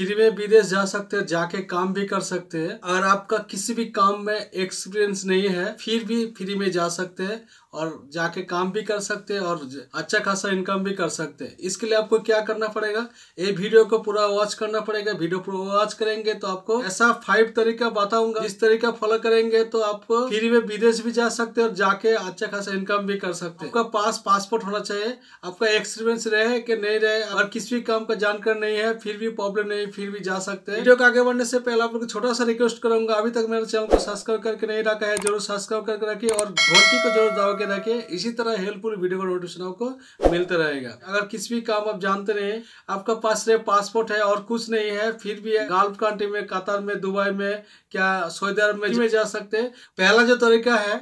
Free में विदेश जा सकते हैं, जाके काम भी कर सकते हैं। अगर आपका किसी भी काम में एक्सपीरियंस नहीं है, फिर भी फ्री में जा सकते हैं और जाके काम भी कर सकते हैं और अच्छा खासा इनकम भी कर सकते हैं। इसके लिए आपको क्या करना पड़ेगा? ये वीडियो को पूरा वॉच करना पड़ेगा। वीडियो पूरा वॉच करेंगे तो आपको ऐसा फाइव तरीका बताऊँगा। इस तरीका फॉलो करेंगे तो आपको फ्री में विदेश भी जा सकते हैं और जाके अच्छा खासा इनकम भी कर सकते हैं। आपका पास पासपोर्ट होना चाहिए। आपका एक्सपीरियंस रहे कि नहीं रहे? अगर किसी भी काम का जानकारी नहीं है, फिर भी प्रॉब्लम नहीं फिर भी जा सकते हैं। वीडियो को आगे बढ़ने से पहले आप लोग छोटा सा रिक्वेस्ट करूँगा, अभी तक मेरे चैनल को सब्सक्राइब करके नहीं रखा है, ज़रूर सब्सक्राइब करके रखिए और घंटी को ज़रूर दबा के रखिए। इसी तरह हेल्पफुल वीडियो का नोटिफिकेशन आपको मिलते रहेगा। अगर किसी भी काम आप जानते रहे आपका पास रहे पासपोर्ट है और कुछ नहीं है, फिर भी गाल्फ कंट्री में कतर में दुबई में, क्या सऊदी अरब में जा सकते हैं। पहला जो तरीका है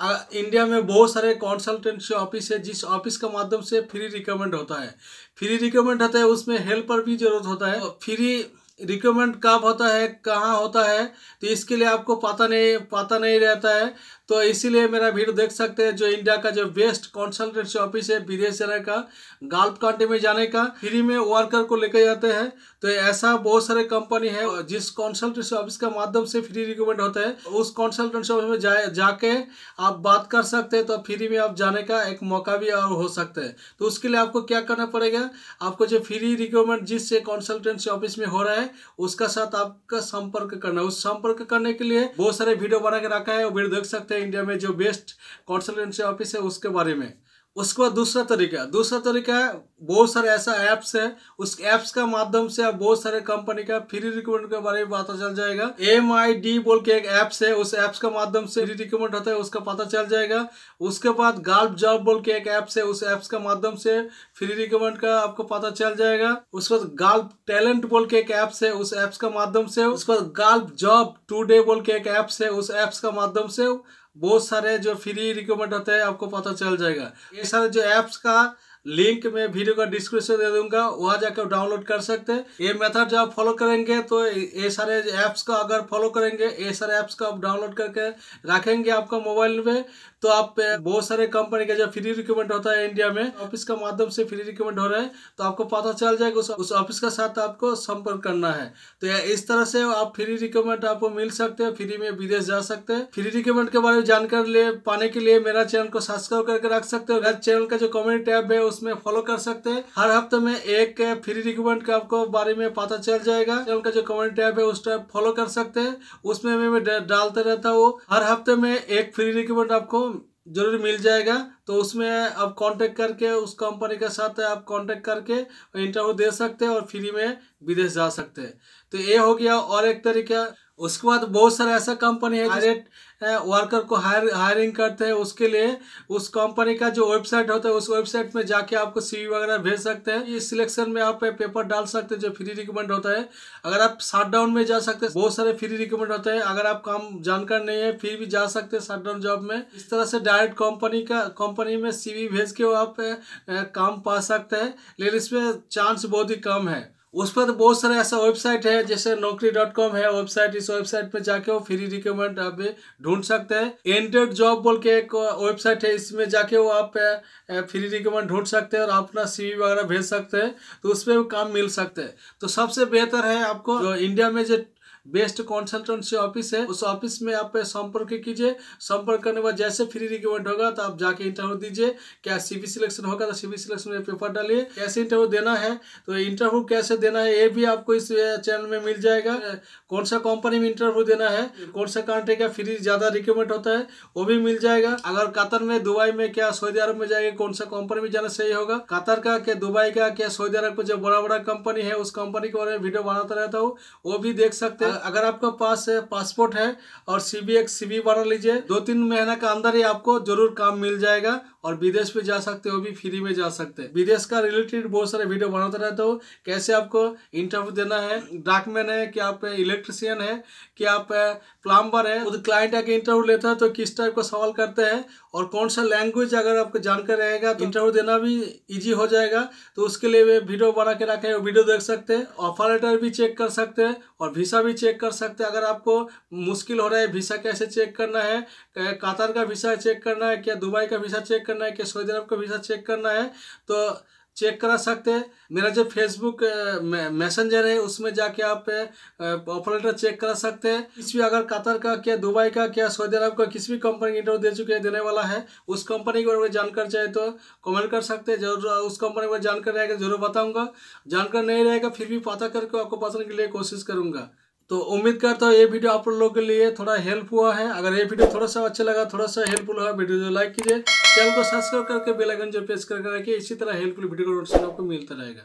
इंडिया में बहुत सारे कॉन्सल्टेंसी ऑफ़िस है, जिस ऑफ़िस के माध्यम से फ्री रिकमेंड होता है। फ्री रिकमेंड होता है, उसमें हेल्पर भी ज़रूरत होता है। फ्री रिकमेंड कब होता है, कहाँ होता है तो इसके लिए आपको पता नहीं पता नहीं रहता है। तो इसीलिए मेरा वीडियो देख सकते हैं जो इंडिया का जो बेस्ट कंसल्टेंसी ऑफ़िस है, विदेश जाने का गाल्फ कंट्री में जाने का फ्री में वर्कर को लेकर जाते हैं। तो ऐसा बहुत सारे कंपनी है, जिस कंसल्टेंसी ऑफ़िस का माध्यम से फ्री रिकमेंड होता है, उस कंसल्टेंसी ऑफ़िस में जाए, जाके आप बात कर सकते हैं तो फ्री में आप जाने का एक मौका भी और हो सकता है। तो उसके लिए आपको क्या करना पड़ेगा? आपको जो फ्री रिकमेंड जिससे कंसल्टेंसी ऑफ़िस में हो रहा है, उसका साथ आपका संपर्क करना उस संपर्क करने के लिए बहुत सारे वीडियो बना के रखा है, वो वीडियो देख सकते हैं। इंडिया में जो बेस्ट कंसल्टेंसी ऑफ़िस है उसके बारे में। उसके बाद दूसरा तरीका दूसरा तरीका है, बहुत सारे ऐसा ऐप्स है, उस ऐप्स का माध्यम से आप बहुत सारे कंपनी का फ्री रिकमेंड के बारे में पता चल जाएगा। एम आई डी बोल के एक ऐप्स है, उस ऐप्स का माध्यम से फ्री रिकमेंड होता है, उसका पता चल जाएगा। उसके बाद गाल्फ जॉब बोल के एक ऐप्स है, उस ऐप्स का माध्यम से फ्री रिकमेंड का आपको पता चल जाएगा। उसके बाद गाल्फ टैलेंट बोल के एक ऐप्स है, उस ऐप्स का माध्यम से। उसके बाद गाल्फ जॉब टूडे बोल के एक ऐप्स है, उस ऐप्स का माध्यम से बहुत सारे जो फ्री रिकमेंड होते हैं, आपको पता चल जाएगा। ये सारे जो ऐप्स का लिंक मैं वीडियो का डिस्क्रिप्शन दे दूँगा, वहाँ जाकर डाउनलोड कर सकते हैं। ये मेथड जब आप फॉलो करेंगे तो ये सारे ऐप्स का अगर फॉलो करेंगे, ये सारे ऐप्स का आप डाउनलोड करके रखेंगे आपका मोबाइल में तो आप बहुत सारे कंपनी का जो फ्री रिकमेंड होता है इंडिया में ऑफ़िस का माध्यम से फ्री रिकमेंड हो रहा है तो आपको पता चल जाएगा उस, ऑफ़िस का साथ आपको संपर्क करना है। तो इस तरह से आप फ्री रिकमेंड आपको मिल सकते हैं फ्री में विदेश जा सकते हैं। फ्री रिकमेंड के बारे में जानकारी ले पाने के लिए मेरा चैनल को सब्सक्राइब करके रख सकते हो चैनल का जो कम्युनिटी टैब है उसमें फॉलो कर सकते हैं। हर हफ़्ते में एक फ्री रिकमेंड का आपको बारे में पता चल जाएगा। चैनल का जो कम्युनिटी टैब है उस टाइप फॉलो कर सकते हैं। उसमें मैं डालते रहता हूँ। हर हफ़्ते में एक फ्री रिकमेंड आपको ज़रूर मिल जाएगा। तो उसमें आप कांटेक्ट करके, उस कंपनी के साथ आप कांटेक्ट करके इंटरव्यू दे सकते हैं और फ्री में विदेश जा सकते हैं। तो ये हो गया और एक तरीका उसके बाद बहुत सारे ऐसा कंपनी है डायरेक्ट वर्कर को हायर हायरिंग करते हैं उसके लिए उस कंपनी का जो वेबसाइट होता है उस वेबसाइट में जाके आपको सीवी वगैरह भेज सकते हैं। इस सिलेक्शन में आप पेपर डाल सकते हैं जो फ्री रिकमेंड होता है। अगर आप शट डाउन में जा सकते हैं बहुत सारे फ्री रिकमेंड होते हैं। अगर आप काम जानकार नहीं है फिर भी जा सकते हैं शट डाउन जॉब में। इस तरह से डायरेक्ट कंपनी का कंपनी में सीवी भेज के आप काम पा सकते हैं। लेकिन इसमें चांस बहुत ही कम है। उस पर तो बहुत सारे ऐसा वेबसाइट है, जैसे नौकरी डॉट कॉम है वेबसाइट इस वेबसाइट पर जाके वो फ्री रिकमेंड आप ढूंढ सकते हैं। एंटेड जॉब बोल के एक वेबसाइट है, इसमें जाके वो आप फ्री रिकमेंड ढूंढ सकते हैं और अपना सीवी वगैरह भेज सकते हैं तो उस पर काम मिल सकते हैं। तो सबसे बेहतर है आपको इंडिया में जो बेस्ट कंसल्टेंसी ऑफ़िस है, उस ऑफ़िस में आप संपर्क कीजिए। संपर्क करने के बाद जैसे फ्री रिक्वेंट होगा तो आप जाके इंटरव्यू दीजिए। क्या सीवी सिलेक्शन होगा तो सीवी सिलेक्शन में पेपर डालिए। कैसे इंटरव्यू देना है तो इंटरव्यू कैसे देना है, ये भी आपको इस चैनल में मिल जाएगा। कौन सा कंपनी में इंटरव्यू देना है, कौन सा कंट्री का फ्री ज़्यादा रिक्वेंट होता है, वो भी मिल जाएगा। अगर कतर में, दुबई में, क्या सऊदी अरब में जाएगा कौन सा कंपनी में जाना सही होगा। कतर का, क्या दुबई का, क्या सऊदी अरब का जो बड़ा बड़ा कंपनी है, उस कंपनी के बारे में वीडियो बनाता रहता हूँ, वो भी देख सकते हैं। अगर आपके पास पासपोर्ट है और C B X C B बना लीजिए, दो तीन महीना के अंदर ही आपको ज़रूर काम मिल जाएगा। और विदेश पे जा सकते हो भी, फ्री में जा सकते हैं। विदेश का रिलेटेड बहुत सारे वीडियो बनाते रहते हो, कैसे आपको इंटरव्यू देना है डाकमैन है कि आप इलेक्ट्रिशियन है कि आप प्लम्बर है, खुद क्लाइंट आके इंटरव्यू लेता है तो किस टाइप का सवाल करते हैं और कौन सा लैंग्वेज अगर आपको जानकर रहेगा तो इंटरव्यू देना भी ईजी हो जाएगा। तो उसके लिए वे वीडियो बना के रखे वीडियो देख सकते हैं ऑफ़र लेटर भी चेक कर सकते हैं और वीसा भी चेक कर सकते हैं। अगर आपको मुश्किल हो रहा है वीसा कैसे चेक करना है कतार का वीसा चेक करना है, क्या दुबई का वीसा चेक करना है क्या सऊदी अरब का वीसा चेक करना है तो चेक करा सकते हैं। मेरा जो फेसबुक मैसेंजर है, उसमें जाके आप ऑफ़र लेटर चेक करा सकते हैं। किसी भी अगर कतर का क्या दुबई का क्या सऊदी अरब का किसी भी कंपनी इंटरव्यू दे चुके हैं, देने वाला है, उस कंपनी के बारे में जानकारी चाहिए तो कमेंट कर सकते हैं। ज़रूर उस कंपनी में जानकारी रहेगा, ज़रूर बताऊँगा। जानकारी नहीं रहेगा, फिर भी पता करके आपको बताने के लिए कोशिश करूँगा। तो उम्मीद करता हूँ ये वीडियो आप लोगों के लिए थोड़ा हेल्प हुआ है। अगर ये वीडियो थोड़ा सा अच्छा लगा, थोड़ा सा हेल्पफुल हुआ, वीडियो जो लाइक कीजिए। चैनल को सब्सक्राइब करके बेल आइकन जो प्रेस करके रखिए, इसी तरह हेल्पफुल वीडियो का आपको मिलता रहेगा।